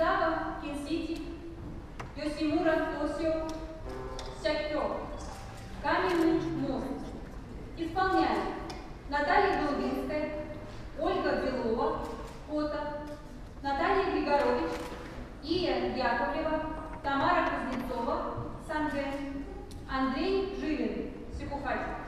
Кизава Кинсити, Йосимура Тосио, Сякё, Каменный мост. Исполняют Наталья Голубинская, Ольга Белова, фото, Наталья Григорович, Ия Яковлева, Тамара Кузнецова, Санге, Андрей Жилин, Секухатик.